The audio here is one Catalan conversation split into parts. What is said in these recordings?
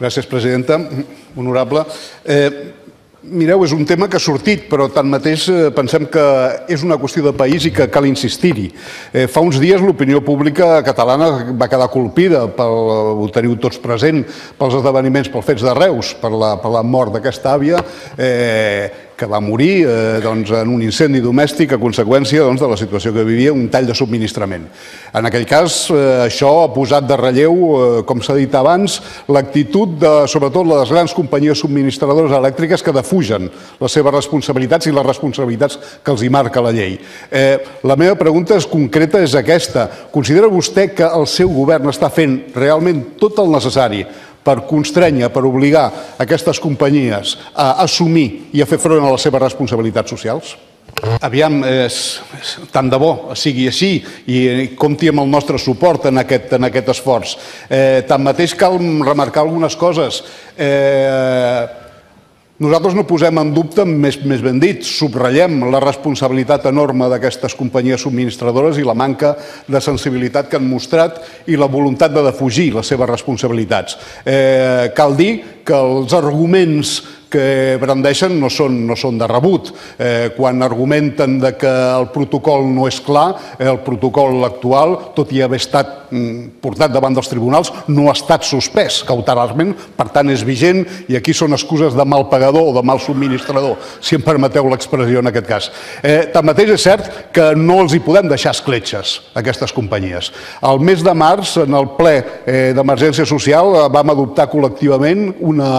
Gràcies, presidenta. Honorable. Eh, mireu, és un tema que ha sortit, però tanmateix eh, pensem que és una qüestió de país i que cal insistir-hi. Eh, fa uns dies l'opinió pública catalana va quedar colpida, pel, ho teniu tots present, pels esdeveniments, pels fets de Reus, per la, per la mort d'aquesta àvia, eh, que va morir eh, doncs, en un incendi domèstic a conseqüència doncs, de la situació que vivia, un tall de subministrament. En aquell cas, eh, això ha posat de relleu, eh, com s'ha dit abans, l'actitud de, sobretot, les grans companyies subministradores elèctriques que defugen les seves responsabilitats i les responsabilitats que els hi marca la llei. Eh, la meva pregunta és concreta, és aquesta. Considera vostè que el seu govern està fent realment tot el necessari per constrènyer, per obligar aquestes companyies a assumir i a fer front a les seves responsabilitats socials? Aviam, és, tant de bo sigui així i compti amb el nostre suport en aquest, en aquest esforç. Eh, tanmateix cal remarcar algunes coses. Eh, nosaltres no posem en dubte, més, més ben dit, subratllem la responsabilitat enorme d'aquestes companyies subministradores i la manca de sensibilitat que han mostrat i la voluntat de defugir les seves responsabilitats. Eh, cal dir que els arguments que brandeixen no són, no són de rebut. Eh, quan argumenten de que el protocol no és clar, eh, el protocol actual, tot i haver estat mm, portat davant dels tribunals, no ha estat suspès cautelarment, per tant és vigent i aquí són excuses de mal pagador o de mal subministrador, si em permeteu l'expressió en aquest cas. Eh, tanmateix és cert que no els hi podem deixar escletxes aquestes companyies. El mes de març, en el ple eh, d'emergència social, eh, vam adoptar col·lectivament una,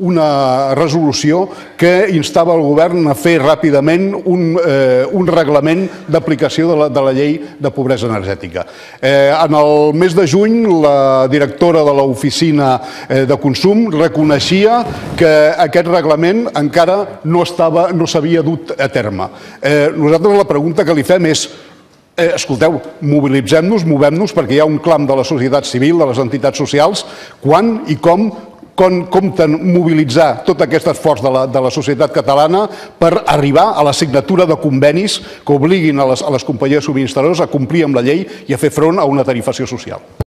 una resolució que instava el govern a fer ràpidament un, eh, un reglament d'aplicació de, la, de la llei de pobresa energètica. Eh, en el mes de juny, la directora de l'oficina eh, de consum reconeixia que aquest reglament encara no estava no s'havia dut a terme. Eh, nosaltres la pregunta que li fem és Eh, escolteu, mobilitzem-nos, movem-nos, perquè hi ha un clam de la societat civil, de les entitats socials, quan i com com compten mobilitzar tot aquest esforç de la, de la societat catalana per arribar a la signatura de convenis que obliguin a les, a les companyies subministradores a complir amb la llei i a fer front a una tarifació social.